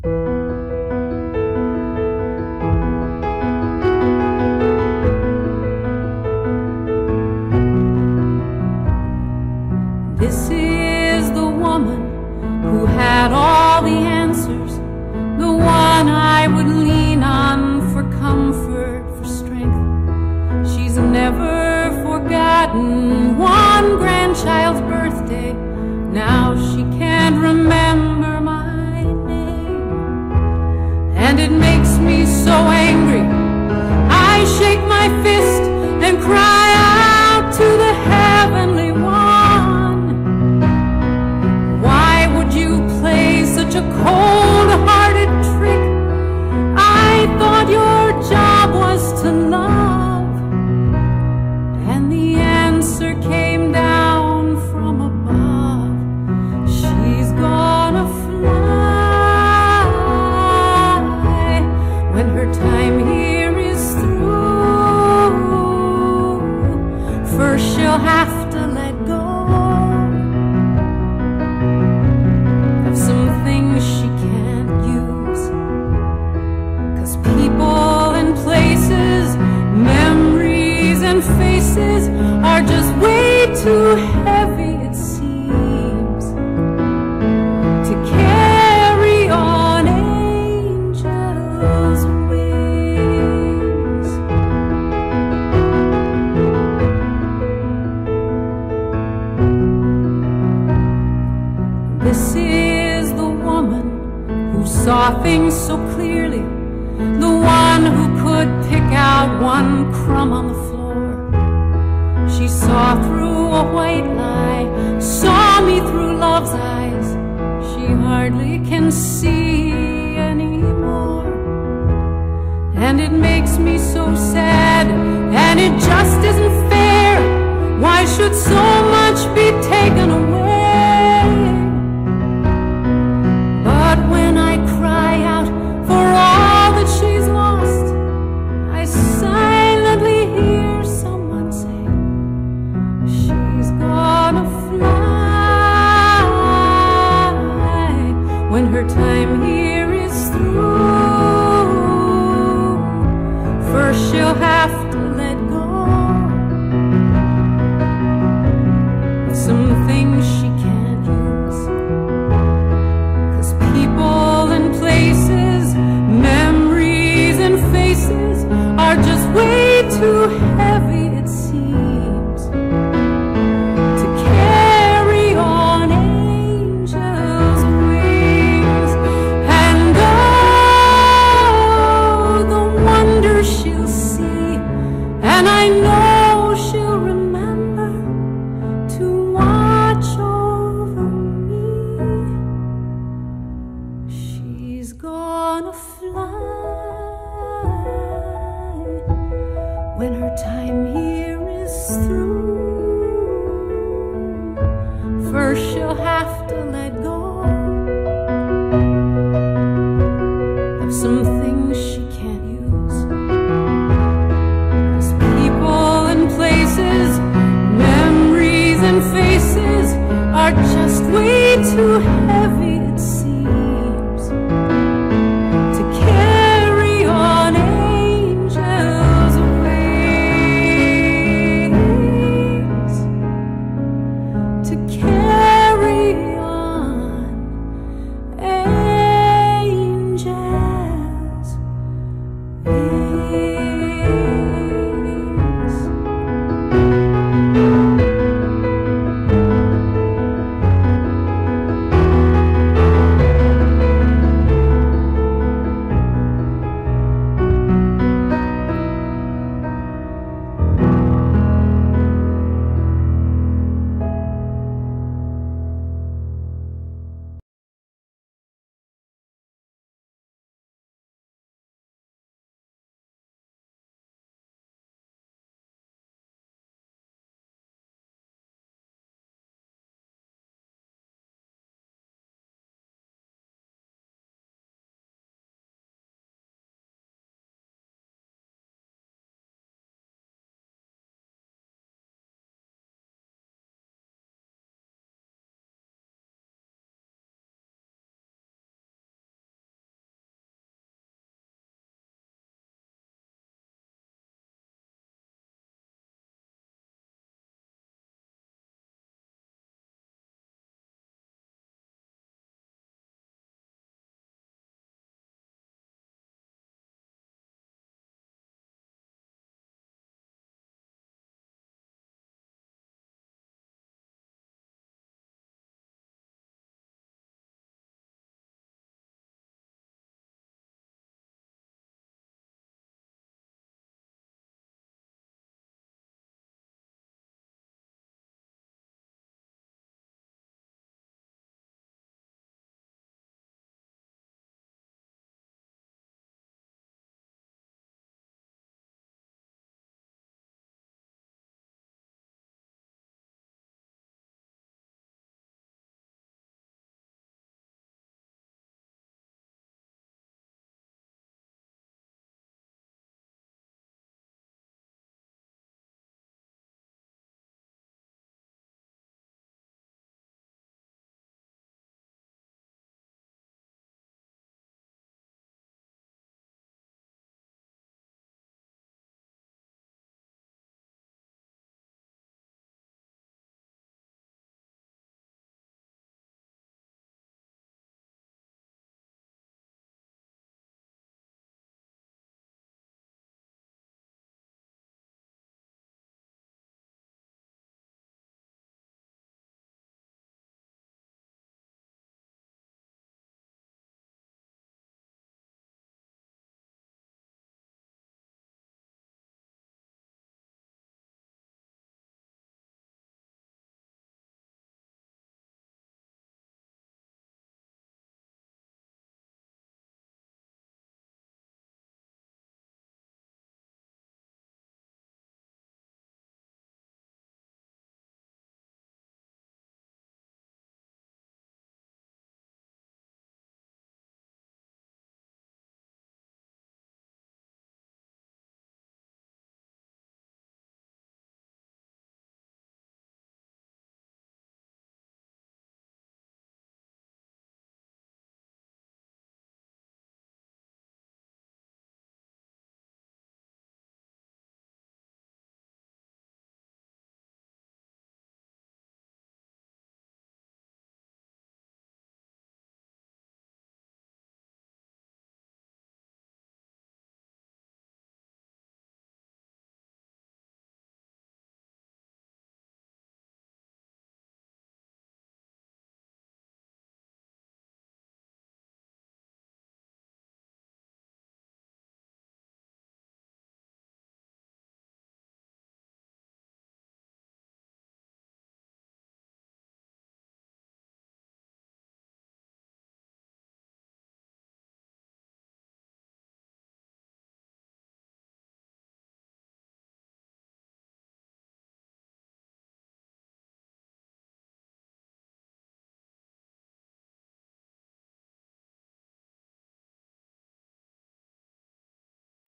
This is the woman who had all the answers, the one I would lean on for comfort, for strength. She's never forgotten one grandchild's birthday. Now she can't remember and it makes me so angry. I shake my fist and cry out faces are just way too heavy, it seems, to carry on angels' wings. This is the woman who saw things so clearly, the one who could pick out one crumb on the white lie, saw me through love's eyes. She hardly can see anymore. And it makes me so sad, and it just isn't fair. Why should so much be taken away? Gonna fly when her time here is through. First, she'll have